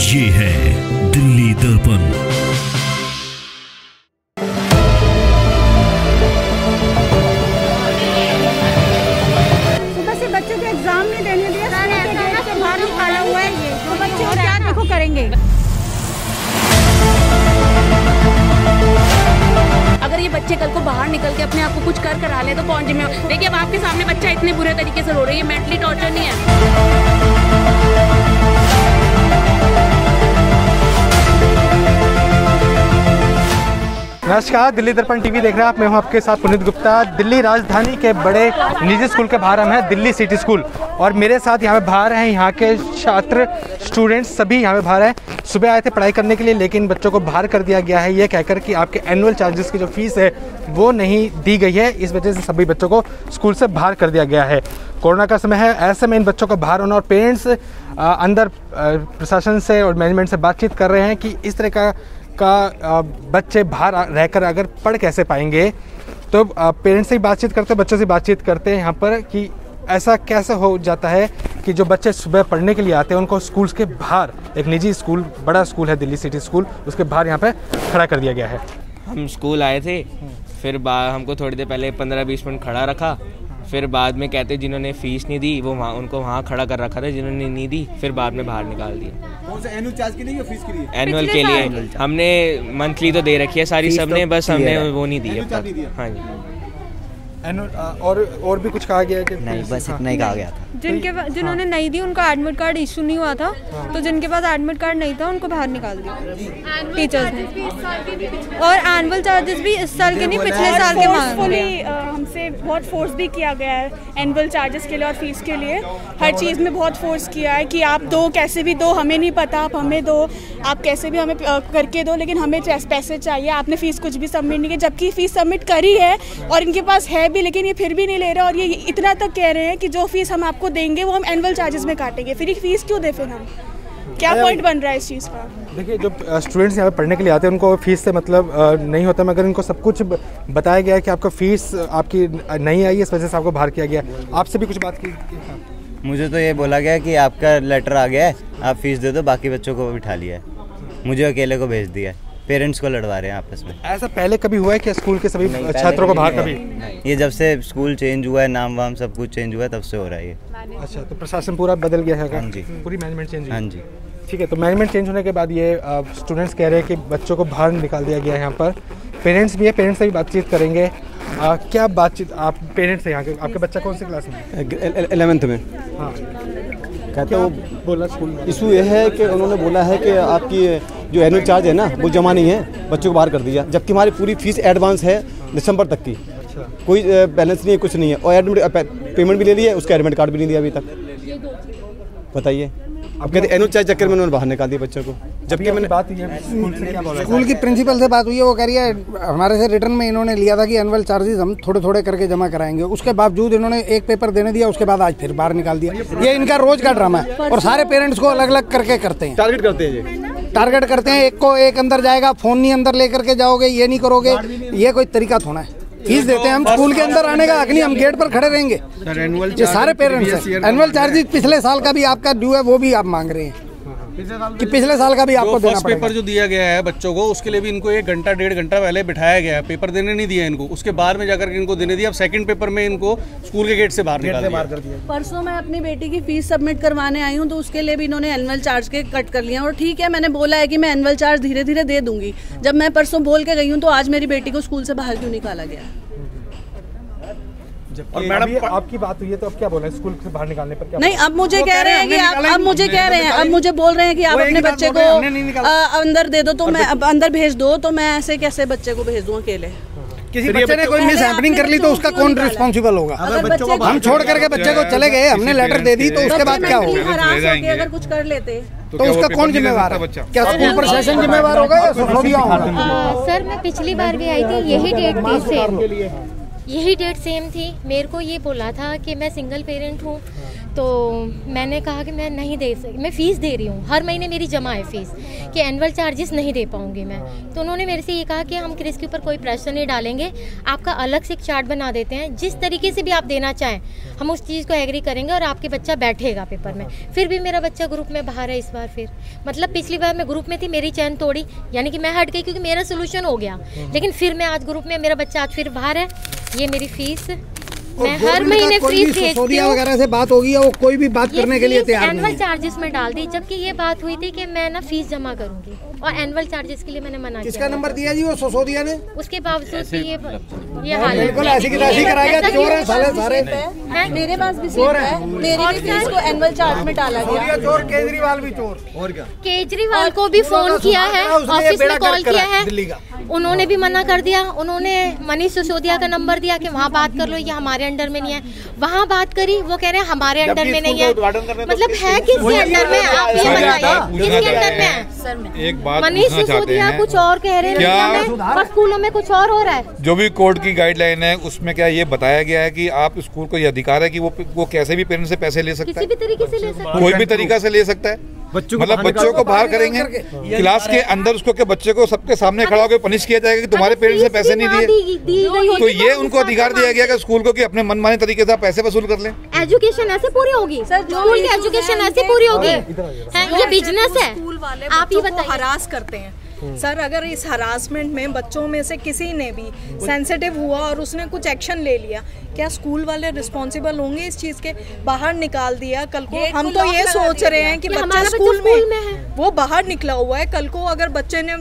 ये है दिल्ली दर्पण। नमस्कार, दिल्ली दर्पण टीवी देख रहे हैं आप। मैं हूँ आपके साथ पुनीत गुप्ता। दिल्ली राजधानी के बड़े निजी स्कूल के बाहर हम हैं, दिल्ली सिटी स्कूल। और मेरे साथ यहाँ पे बाहर हैं, यहाँ के छात्र, स्टूडेंट्स सभी यहाँ पे बाहर हैं। सुबह आए थे पढ़ाई करने के लिए, लेकिन बच्चों को बाहर कर दिया गया है। ये कहकर कि आपके एनुअल चार्जेस की जो फ़ीस है, वो नहीं दी गई है। इस वजह से सभी बच्चों को स्कूल से बाहर कर दिया गया है। कोरोना का समय है, ऐसे में इन बच्चों को बाहर होना और पेरेंट्स अंदर प्रशासन से और मैनेजमेंट से बातचीत कर रहे हैं कि इस तरह का का बच्चे बाहर रहकर अगर पढ़ कैसे पाएँगे? तो पेरेंट्स से बातचीत करते, बच्चों से बातचीत करते हैं यहाँ पर कि ऐसा कैसे हो जाता है कि जो बच्चे सुबह पढ़ने के लिए आते हैं, उनको स्कूल्स के बाहर, एक निजी स्कूल बड़ा स्कूल है, दिल्ली सिटी स्कूल उसके बाहर यहाँ पे खड़ा कर दिया गया है। हम स्कूल आए थे, फिर हमको थोड़ी देर पहले पंद्रह बीस मिनट खड़ा रखा फिर बाद में कहते जिन्होंने फ़ीस नहीं दी वो वहाँ उनको वहाँ खड़ा कर रखा था जिन्होंने नहीं दी फिर बाद में बाहर निकाल दिया। एनुअल के लिए या फ़ीस के लिए? एनुअल के लिए। हमने मंथली तो दे रखी है सारी सबने बस हमने वो नहीं दी अब तक। हाँ जी। और और भी कुछ कहा गया कि नहीं बस इतना ही कहा गया था। जिनके पास जिन्होंने नहीं दी उनका एडमिट कार्ड इशू नहीं हुआ था। तो जिनके पास एडमिट कार्ड नहीं था उनको बाहर निकाल दिया। टीचर्स ने और एनुअल चार्जेस भी इस साल के नहीं पिछले साल के मांग हमसे बहुत फोर्स भी किया गया है एनुअल चार्जेस के लिए और फ़ीस के लिए। हर चीज़ में बहुत फोर्स किया है कि आप दो कैसे भी दो हमें नहीं पता आप हमें दो आप कैसे भी हमें करके दो लेकिन हमें पैसे चाहिए। आपने फ़ीस कुछ भी सबमिट नहीं की जबकि फ़ीस सबमिट करी है और इनके पास है भी लेकिन ये फिर भी नहीं ले रहे और ये इतना तक कह रहे हैं कि जो फ़ीस हम आपको देंगे वो हम एनुअल चार्जेस में काटेंगे। फिर फ़ीस क्यों दे फिर हम? क्या पॉइंट बन रहा है इस चीज़ का? देखिए जो स्टूडेंट्स यहाँ पे पढ़ने के लिए आते हैं उनको फ़ीस से मतलब नहीं होता मगर इनको सब कुछ बताया गया है कि आपका फ़ीस आपकी नहीं आई है इस वजह से आपको बाहर किया गया आपसे भी कुछ बात की। मुझे तो ये बोला गया कि आपका लेटर आ गया है आप फ़ीस दे दो बाकी बच्चों को बिठा लिया है। मुझे अकेले को भेज दिया है। पेरेंट्स को लड़वा रहे हैं आपस में। ऐसा पहले कभी हुआ है कि स्कूल के सभी छात्रों को बाहर कभी? ये जब से स्कूल चेंज हुआ है नाम वाम सब कुछ चेंज हुआ है तब से हो रहा है ये। अच्छा तो प्रशासन पूरा बदल गया है हाँ जी। पूरी मैनेजमेंट चेंज हाँ जी। ठीक है तो मैनेजमेंट चेंज होने के बाद ये स्टूडेंट्स कह रहे हैं कि बच्चों को बाहर निकाल दिया गया है यहाँ पर। पेरेंट्स भी है पेरेंट्स से भी बातचीत करेंगे। अ, क्या बातचीत आप पेरेंट्स हैं यहाँ के आपके बच्चा कौन से क्लास में है? एलेवेंथ में। हाँ। कहते हो बोला स्कूल इशू ये है कि उन्होंने बोला है कि आपकी जो एनुअल चार्ज है ना वो जमा नहीं है बच्चों को बाहर कर दिया। जबकि हमारी पूरी फ़ीस एडवांस है दिसंबर तक की। अच्छा। कोई बैलेंस नहीं है कुछ नहीं है। और एडमिट पेमेंट भी ले लिया है उसका एडमिट कार्ड भी नहीं दिया अभी तक। बताइए। अब कहते एनुअल चार्ज चक्कर में उन्होंने बाहर निकाल दिया बच्चों को। जबकि मैंने बात ये स्कूल से क्या बोला स्कूल की प्रिंसिपल से बात हुई है वो कह रही है हमारे से रिटर्न में इन्होंने लिया था कि एनुअल चार्जेस हम थोड़े थोड़े करके जमा कराएँगे। उसके बावजूद इन्होंने एक पेपर देने दिया उसके बाद आज फिर बाहर निकाल दिया। ये इनका रोज का ड्रामा है और सारे पेरेंट्स को अलग अलग करके करते हैं। टारगेट करते हैं टारगेट करते हैं एक को एक अंदर जाएगा फ़ोन नहीं अंदर लेकर के जाओगे ये नहीं करोगे ये कोई तरीका थोड़ा है। फ़ीस देते हैं। हम स्कूल के अंदर आने का हक नहीं हम गेट पर खड़े रहेंगे। ये सारे पेरेंट्स हैं। एनुअल चार्जेस पिछले साल का भी आपका ड्यू है वो भी आप मांग रहे हैं। कि पिछले साल का भी आपको देना पेपर जो दिया गया है बच्चों को उसके लिए भी इनको एक घंटा डेढ़ घंटा पहले बिठाया गया है। पेपर देने नहीं दिया इनको। उसके बाद में जाकर इनको देने दिया। अब सेकंड पेपर में इनको स्कूल के गेट से बाहर निकाल दिया। परसों मैं अपनी बेटी की फ़ीस सबमिट करवाने आई हूँ तो उसके लिए भी इन्होंने एनुअल चार्ज के कट कर लिया और ठीक है मैंने बोला है कि मैं एनुअल चार्ज धीरे धीरे दे दूँगी। जब मैं परसों बोल के गई हूँ तो आज मेरी बेटी को स्कूल से बाहर क्यों निकाला गया? और मैडम आपकी बात हुई है तो अब क्या बोला स्कूल से बाहर निकालने पर क्या नहीं अब मुझे कह रहे हैं कि आप अब मुझे कह रहे हैं अब मुझे बोल रहे हैं कि आप अपने बच्चे को अंदर दे दो तो मैं अब अंदर भेज दो तो मैं ऐसे कैसे बच्चे को भेज दूँ अकेले? किसी बच्चे ने कोई मिस हैपनिंग कर ली तो उसका कौन रिस्पॉन्सिबल होगा? अगर बच्चे को हम छोड़ करके बच्चे को चले गए हमने लेटर दे दी तो उसके बाद क्या होगा? अगर कुछ कर लेते। तो उसका कौन जिम्मेवार है? बच्चा। क्या स्कूल प्रशासन जिम्मेवार होगा या होगा सर मैं पिछली बार भी आई थी यही डेट थी सेम यही डेट सेम थी। मेरे को ये बोला था कि मैं सिंगल पेरेंट हूँ तो मैंने कहा कि मैं नहीं दे सक, मैं फ़ीस दे रही हूँ। हर महीने मेरी जमा है फ़ीस कि एनुअल चार्जेस नहीं दे पाऊँगी मैं। तो उन्होंने मेरे से ये कहा कि हम क्रिस के ऊपर कोई प्रेशर नहीं डालेंगे। आपका अलग से एक चार्ट बना देते हैं। जिस तरीके से भी आप देना चाहें, हम उस चीज़ को एग्री करेंगे और आपके बच्चा बैठेगा पेपर में। फिर भी मेरा बच्चा ग्रुप में बाहर है इस बार फिर। मतलब पिछली बार मैं ग्रुप में थी, मेरी चैन तोड़ी। यानी कि मैं हट गई क्योंकि मेरा सोल्यूशन हो गया। लेकिन फिर मैं आज ग्रुप में, मेरा बच्चा आज फिर बाहर है। ये मेरी फ़ीस मैं हर महीने फ़ीस सिसोदिया हूँ। वगैरह से बात होगी या वो कोई भी बात करने के लिए तैयार एनुअल नहीं है। चार्जेस में डाल दी जबकि ये बात हुई थी कि मैं ना फ़ीस जमा करूँगी और एनुअल चार्जेस के लिए मैंने मना किसका किया। नंबर दिया जी वो सिसोदिया ने? उसके बावजूद भी ये ये हाल है। बिल्कुल ऐसी की तैसी कराएगा ऐसा चोर है साले सारे। मेरे पास भी चोर है। मेरी भी फ़ीस को एनुअल चार्ज में डाला गया। चोर केजरीवाल भी चोर। और क्या? केजरीवाल को भी फ़ोन किया है ऑफ़िस में कॉल किया है। दिल्ली का। उन्होंने भी मना कर दिया उन्होंने मनीष सिसोदिया का नंबर दिया कि वहाँ बात कर लो ये हमारे अंडर में नहीं है। वहाँ बात करी वो कह रहे हैं हमारे अंडर में नहीं है। मतलब है किसके अंडर में? आप ये बताइए किसके अंडर में? है एक बात मनीष सिसोदिया कुछ और कह रहे हैं स्कूलों में कुछ और हो रहा है। जो भी कोर्ट की गाइडलाइन है उसमें क्या ये बताया गया है कि आप स्कूल को ये अधिकार है कि वो वो कैसे भी पेरेंट्स से पैसे ले सकता किसी भी तरीके से ले सकते हैं। कोई भी तरीका से ले सकता है। बच्चों को मतलब बच्चों को बाहर करेंगे क्लास के अंदर उसको के बच्चे को सबके सामने खड़ा होकर पनिश किया जाएगा कि तुम्हारे पेरेंट्स ने पैसे नहीं दिए। तो ये उनको अधिकार दिया गया कि स्कूल को कि अपने मनमाने तरीके से पैसे वसूल कर लें। एजुकेशन ऐसे पूरी होगी। सर, स्कूल की एजुकेशन ऐसे पूरी होगी। ये बिज़नेस है। स्कूल वाले आप ही बताइए। हरास करते हैं सर अगर इस हरासमेंट में बच्चों में से किसी ने भी सेंसिटिव हुआ और उसने कुछ एक्शन ले लिया क्या स्कूल वाले रिस्पॉन्सिबल होंगे इस चीज़ के बाहर निकाल दिया कल को हम तो ये सोच रहे हैं कि बच्चा स्कूल में, में है। वो बाहर निकला हुआ है कल को अगर बच्चे ने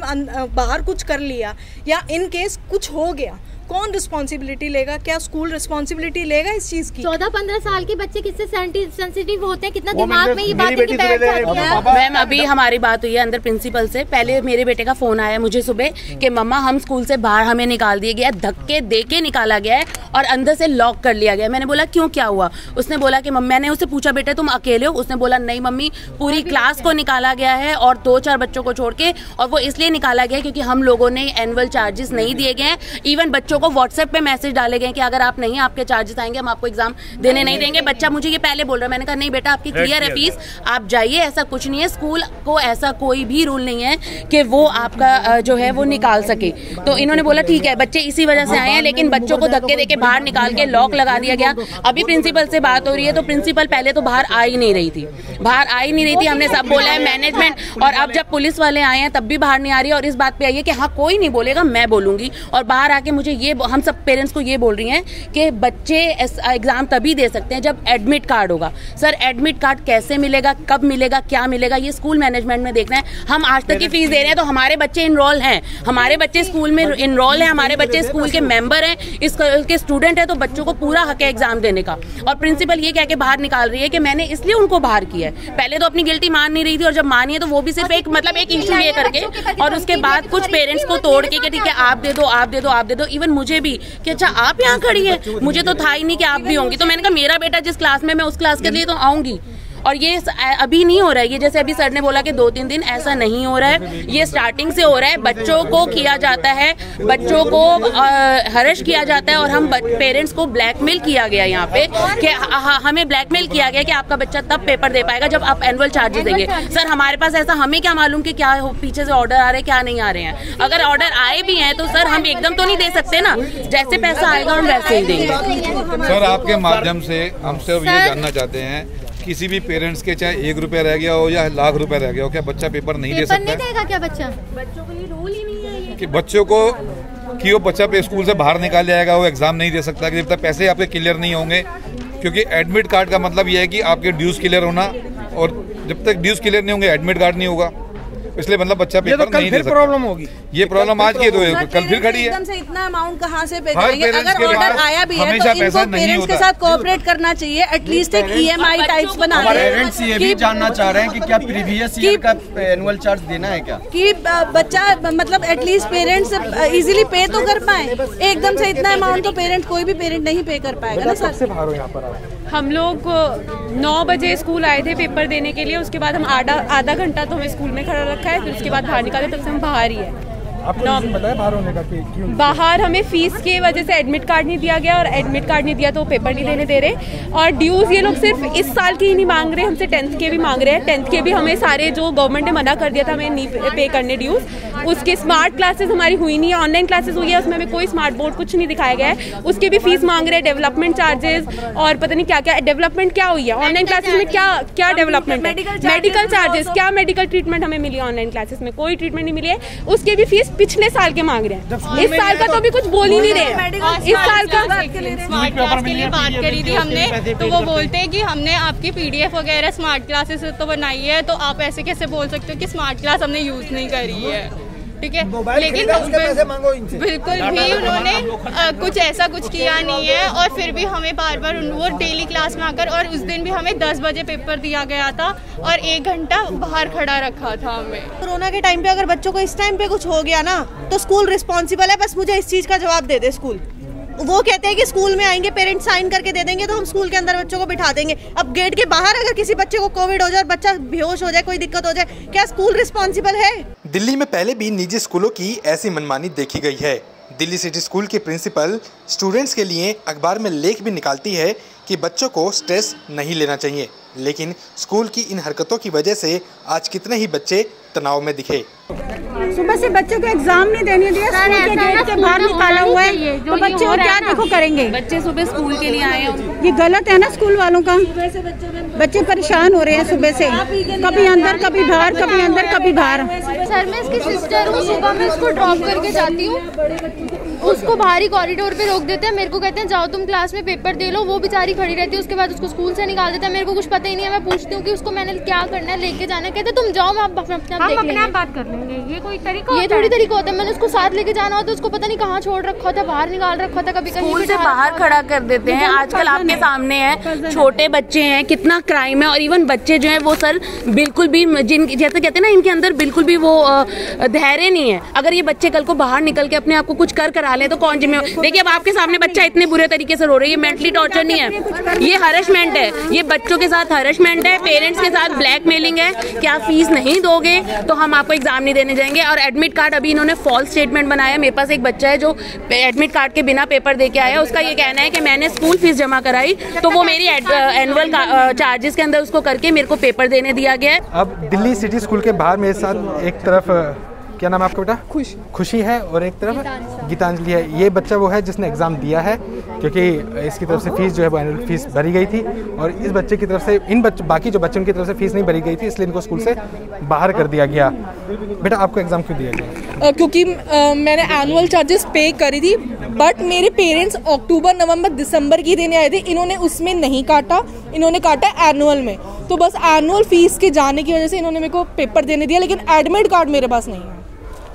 बाहर कुछ कर लिया या इन केस कुछ हो गया कौन रिस्पॉन्सिबिलिटी लेगा? क्या स्कूल रिस्पॉन्सिबिलिटी लेगा इस चीज़ की? चौदह पंद्रह साल के बच्चे किससे सेंसिटिव होते हैं? कितना दिमाग में ये बात इनके बैठ जाती है मैम अभी हमारी बात हुई है अंदर प्रिंसिपल से। पहले मेरे बेटे का फ़ोन आया मुझे सुबह कि मम्मा हम स्कूल से बाहर हमें निकाल दिया गया धक्के दे के निकाला गया है और अंदर से लॉक कर लिया गया मैंने बोला क्यों क्या हुआ? उसने बोला कि मम्मी मैंने उससे पूछा बेटे तुम अकेले हो? उसने बोला नहीं मम्मी पूरी क्लास को निकाला गया है और दो चार बच्चों को छोड़ के और वो इसलिए निकाला गया है क्योंकि हम लोगों ने एनुअल चार्जेस नहीं दिए गए हैं। इवन बच्चों को व्हाट्सएप पे मैसेज डाले गए कि अगर आप नहीं आपके चार्जेस आएँगे हम आपको एग्ज़ाम देने नहीं देंगे। बच्चा मुझे ये पहले बोल रहा है मैंने कहा नहीं बेटा आपकी क्लियर है फ़ीस आप जाइए ऐसा कुछ नहीं है। स्कूल को ऐसा कोई भी रूल नहीं है कि वो आपका जो है वो निकाल सके। तो इन्होंने बोला ठीक है बच्चे इसी वजह से आए हैं लेकिन बच्चों को धक्के देके बाहर निकाल के लॉक लगा दिया गया। अभी प्रिंसिपल से बात हो रही है तो प्रिंसिपल पहले तो बाहर आ ही नहीं रही थी। बाहर आ ही नहीं रही थी हमने सब बोला है मैनेजमेंट और अब जब पुलिस वाले आए हैं तब भी बाहर नहीं आ रही है और इस बात पे आई है कि हाँ कोई नहीं बोलेगा मैं बोलूँगी। और बाहर आके मुझे ये हम सब पेरेंट्स को ये बोल रही हैं कि बच्चे एग्ज़ाम तभी दे सकते हैं जब एडमिट कार्ड होगा। सर एडमिट कार्ड कैसे मिलेगा? कब मिलेगा? क्या मिलेगा? ये स्कूल मैनेजमेंट में देखना है। हम आज तक की फ़ीस दे रहे हैं तो हमारे बच्चे इनरोल हैं। हमारे बच्चे स्कूल में इनरोल हैं हमारे बच्चे स्कूल के मेंबर हैं इस के स्टूडेंट है तो बच्चों को पूरा हक है एग्ज़ाम देने का। और प्रिंसिपल ये कह के बाहर निकाल रही है कि मैंने इसलिए उनको बाहर किया है। पहले तो अपनी गिल्टी मान नहीं रही थी और जब मानी है तो वो भी सिर्फ़ एक मतलब एक इशू ये करके और उसके बाद कुछ पेरेंट्स को तोड़ के ठीक है आप दे दो आप दे दो आप दे दो। इवन मुझे भी कि अच्छा आप यहाँ खड़ी है। मुझे तो था ही नहीं कि आप भी होंगी। तो मैंने कहा, मेरा बेटा जिस क्लास में मैं उस क्लास के लिए तो आऊँगी। और ये अभी नहीं हो रहा है। ये जैसे अभी सर ने बोला कि दो तीन दिन ऐसा नहीं हो रहा है। ये स्टार्टिंग से हो रहा है। बच्चों को किया जाता है। बच्चों को हर्ष किया जाता है और हम पेरेंट्स को ब्लैकमेल किया गया यहाँ पे कि हमें ब्लैकमेल किया गया कि आपका बच्चा तब पेपर दे पाएगा जब आप एनुअल चार्जेस देंगे। सर हमारे पास ऐसा हमें क्या मालूम कि क्या पीछे से ऑर्डर आ रहे हैं क्या नहीं आ रहे हैं? अगर ऑर्डर आए भी हैं तो सर हम एकदम तो नहीं दे सकते ना। जैसे पैसा आएगा हम वैसे ही देंगे। सर आपके माध्यम से हम सिर्फ़ ये जानना चाहते हैं किसी भी पेरेंट्स के चाहे एक रुपया रह गया हो या लाख रुपया रह गया हो क्या बच्चा पेपर नहीं पेपर दे सकता? नहीं देगा क्या बच्चा? बच्चों को ये रूल ही नहीं है ये। कि बच्चों को कि वो बच्चा पे स्कूल से बाहर निकाल जाएगा वो एग्ज़ाम नहीं दे सकता जब तक पैसे आपके क्लियर नहीं होंगे। क्योंकि एडमिट कार्ड का मतलब ये है कि आपके ड्यूज क्लियर होना और जब तक ड्यूज क्लियर नहीं होंगे एडमिट कार्ड नहीं होगा। इसलिए मतलब बच्चा ये तो कल नहीं दे फिर सकता। प्रॉब्लम होगी। ये प्रॉब्लम आज की तो कल फिर खड़ी है। एकदम से इतना अमाउंट कहाँ से पे करेंगे? अगर ऑर्डर आया भी है तो इनको पेरेंट्स के साथ कोऑपरेट करना चाहिए एटलीस्ट एक ईएमआई टाइप्स बना हमारे दें। पेरेंट्स ये भी जानना चाह रहे हैं कि क्या प्रीवियस ईयर का एनुअल चार्ज देना है क्या? कि बच्चा मतलब एटलीस्ट पेरेंट्स इजीली पे तो कर पाए। एकदम से इतना अमाउंट तो पेरेंट कोई भी पेरेंट नहीं पे कर पाएगा ना सर? हम लोग नौ बजे स्कूल आए थे पेपर देने के लिए उसके बाद हम आधा आधा घंटा तो हमें स्कूल में खड़ा रखा है फिर उसके बाद बाहर निकाले तब से हम बाहर ही है। बाहर होने का कि क्यों? बाहर हमें फ़ीस की वजह से एडमिट कार्ड नहीं दिया गया और एडमिट कार्ड नहीं दिया तो पेपर नहीं देने दे रहे। और ड्यूज़ ये लोग सिर्फ़ इस साल की ही नहीं मांग रहे हमसे टेंथ के भी मांग रहे हैं। टेंथ के भी हमें सारे जो गवर्नमेंट ने मना कर दिया था हमें नहीं पे करने ड्यूज़ उसके स्मार्ट क्लासेस हमारी हुई नहीं है ऑनलाइन क्लासेस हुई है उसमें हमें कोई स्मार्ट बोर्ड कुछ नहीं दिखाया गया है। उसके भी फ़ीस मांग रहे हैं डेवलपमेंट चार्जेस और पता नहीं क्या क्या डेवलपमेंट क्या हुई है? ऑनलाइन क्लासेस में क्या क्या डेवलपमेंट है? मेडिकल चार्जेस क्या मेडिकल ट्रीटमेंट हमें मिली ऑनलाइन क्लासेस में? कोई ट्रीटमेंट नहीं मिली है। उसके भी फ़ीस पिछले साल के मांग रहे हैं। इस साल का तो अभी कुछ बोल ही नहीं रहे इस साल का स्मार्ट क्लास के लिए बात करी थी हमने। तो वो बोलते हैं कि हमने आपकी पीडीएफ वगैरह स्मार्ट क्लासेस तो बनाई है तो आप ऐसे कैसे बोल सकते हो कि स्मार्ट क्लास हमने यूज़ नहीं करी है? ठीक है? लेकिन बिल्कुल भी उन्होंने कुछ ऐसा कुछ किया नहीं है और फिर भी हमें बार बार उन- वो डेली क्लास में आकर और उस दिन भी हमें 10 बजे पेपर दिया गया था और एक घंटा बाहर खड़ा रखा था हमें। कोरोना के टाइम पे अगर बच्चों को इस टाइम पे कुछ हो गया ना तो स्कूल रिस्पॉन्सिबल है बस मुझे इस चीज़ का जवाब दे दे स्कूल वो कहते हैं कि स्कूल में आएँगे पेरेंट्स साइन करके दे देंगे तो हम स्कूल के अंदर बच्चों को बिठा देंगे। अब गेट के बाहर अगर किसी बच्चे को कोविड हो जाए बच्चा बेहोश हो जाए, कोई दिक्कत हो जाए, क्या स्कूल रिस्पॉन्सिबल है? दिल्ली में पहले भी निजी स्कूलों की ऐसी मनमानी देखी गई है। दिल्ली सिटी स्कूल की प्रिंसिपल स्टूडेंट्स के लिए अखबार में लेख भी निकालती है कि बच्चों को स्ट्रेस नहीं लेना चाहिए। लेकिन स्कूल की इन हरकतों की वजह से आज कितने ही बच्चे तनाव में दिखे। सुबह से बच्चों को एग्ज़ाम नहीं देने दिया स्कूल के गेट के बाहर निकाला हुआ है। तो बच्चे को क्या देखो करेंगे? बच्चे सुबह स्कूल के लिए आए हैं ये गलत है ना स्कूल वालों का? बच्चे परेशान हो रहे हैं सुबह से। कभी अंदर कभी बाहर कभी अंदर कभी बाहर। सर मैं इसकी सिस्टर हूँ सुबह मैं उसको ड्रॉप करके जाती हूँ। उसको बाहरी कॉरिडोर पे रोक देते हैं। मेरे को कहते हैं जाओ तुम क्लास में पेपर दे लो। वो बेचारी खड़ी रहती है उसके बाद उसको स्कूल से निकाल देते हैं। मेरे को कुछ पता ही नहीं है। मैं पूछती हूँ कि उसको मैंने क्या करना है लेके जाना है। कहते तुम जाओ मैं आप अपने बात कर ये कोई तरीका ये थोड़ी? तरीका होता है। मैंने उसको साथ लेके जाना होता है उसको पता नहीं कहाँ छोड़ रखा है बाहर निकाल रखा है कभी कहीं स्कूल से बाहर खड़ा कर देते हैं। आजकल आपके सामने है छोटे बच्चे हैं कितना क्राइम है और इवन बच्चे जो हैं वो सर बिल्कुल भी जिन जैसे कहते हैं ना इनके अंदर बिल्कुल भी वो धैर्य नहीं है। अगर ये बच्चे कल को बाहर निकल के अपने आप को कुछ कर करा ले तो कौन जिम्मेवार देखिए अब आपके सामने बच्चा इतने बुरे तरीके से रो रही है मेंटली टॉर्चर नहीं है। ये हरेसमेंट है? ये बच्चों के साथ हरेसमेंट है पेरेंट्स के साथ ब्लैकमेलिंग है। क्या फ़ीस नहीं दोगे? तो हम आपको एग्ज़ाम नहीं देने जाएँगे और एडमिट कार्ड अभी इन्होंने फॉल्स स्टेटमेंट बनाया मेरे पास एक बच्चा है जो एडमिट कार्ड के बिना पेपर दे के आया उसका ये कहना है कि मैंने स्कूल फ़ीस जमा कराई तो वो मेरी एनुअल चार्जेस के अंदर उसको करके मेरे को पेपर देने दिया गया है। अब दिल्ली सिटी स्कूल के बाहर मेरे साथ एक तरफ़ क्या नाम है आपका बेटा? खुश। खुशी है और एक तरफ़ गीतांजलि। है। ये बच्चा वो है जिसने एग्ज़ाम दिया है क्योंकि इसकी तरफ़ से फ़ीस जो है वो एनुअल फ़ीस भरी गई थी और इस बच्चे की तरफ़ से इन बच्चों बाकी जो बच्चों की तरफ़ से फ़ीस नहीं भरी गई थी इसलिए इनको स्कूल से बाहर कर दिया गया। बेटा आपको एग्ज़ाम क्यों दिया गया? क्योंकि मैंने एनुअल चार्जेस पे करी थी बट मेरे पेरेंट्स अक्टूबर नवंबर दिसंबर की देने आए थे इन्होंने उसमें नहीं काटा। इन्होंने काटा एनुअल में। तो बस एनुअल फ़ीस के जाने की वजह से इन्होंने मेरे को पेपर देने दिया लेकिन एडमिट कार्ड मेरे पास नहीं है।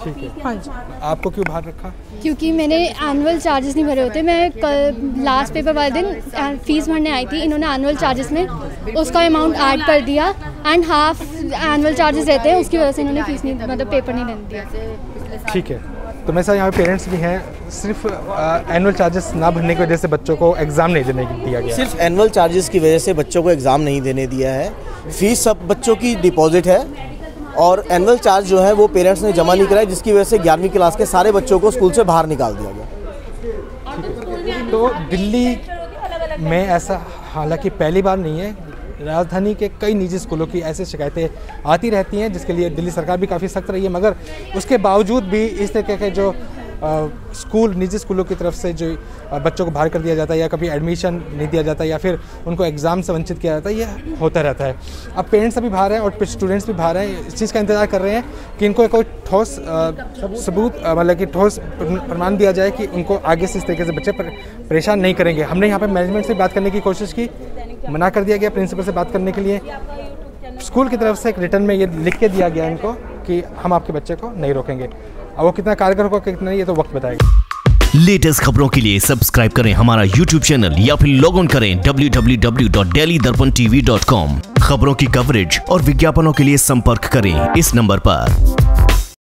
ठीक है। हाँ जी। आपको क्यों बाहर रखा? क्योंकि मैंने एनुअल चार्जेस नहीं भरे होते। मैं कल लास्ट पेपर वाले दिन फ़ीस भरने आई थी। इन्होंने एनुअल चार्जेस में उसका अमाउंट ऐड कर दिया एंड हाफ़ एनुअल चार्जेस रहते हैं। उसकी वजह से इन्होंने फ़ीस नहीं मतलब पेपर नहीं देने दिया। ठीक है। तो मेरे साथ यहाँ पे पेरेंट्स भी हैं। सिर्फ़ एनुअल चार्जेस ना भरने की वजह से बच्चों को एग्ज़ाम नहीं देने दिया गया। सिर्फ़ एनुअल चार्जेस की वजह से बच्चों को एग्ज़ाम नहीं देने दिया है। फ़ीस सब बच्चों की डिपॉजिट है। और एनुअल चार्ज जो है वो पेरेंट्स ने जमा नहीं कराया, जिसकी वजह से ग्यारहवीं क्लास के सारे बच्चों को स्कूल से बाहर निकाल दिया गया। तो दिल्ली में ऐसा हालाँकि पहली बार नहीं है, राजधानी के कई निजी स्कूलों की ऐसी शिकायतें आती रहती हैं, जिसके लिए दिल्ली सरकार भी काफ़ी सख्त रही है, मगर उसके बावजूद भी इस तरीके के जो स्कूल, निजी स्कूलों की तरफ़ से जो बच्चों को बाहर कर दिया जाता है या कभी एडमिशन नहीं दिया जाता या फिर उनको एग्ज़ाम से वंचित किया जाता है ये होता रहता है। अब पेरेंट्स अभी बाहर हैं और स्टूडेंट्स भी बाहर हैं, इस चीज़ का इंतज़ार कर रहे हैं कि इनको कोई ठोस सबूत मतलब कि ठोस प्र- प्रमाण दिया जाए कि उनको आगे से इस तरीके से बच्चे परेशान नहीं करेंगे। हमने यहाँ पर मैनेजमेंट से बात करने की कोशिश की, मना कर दिया गया प्रिंसिपल से बात करने के लिए। स्कूल की तरफ़ से एक रिटर्न में ये लिख के दिया गया इनको कि हम आपके बच्चे को नहीं रोकेंगे। अब वो कितना कारगर होगा, कितना ये तो वक्त बताएगा। लेटेस्ट खबरों के लिए सब्सक्राइब करें हमारा यूट्यूब चैनल या फिर लॉग इन करें डब्ल्यू खबरों की कवरेज और विज्ञापनों के लिए संपर्क करें इस नंबर पर।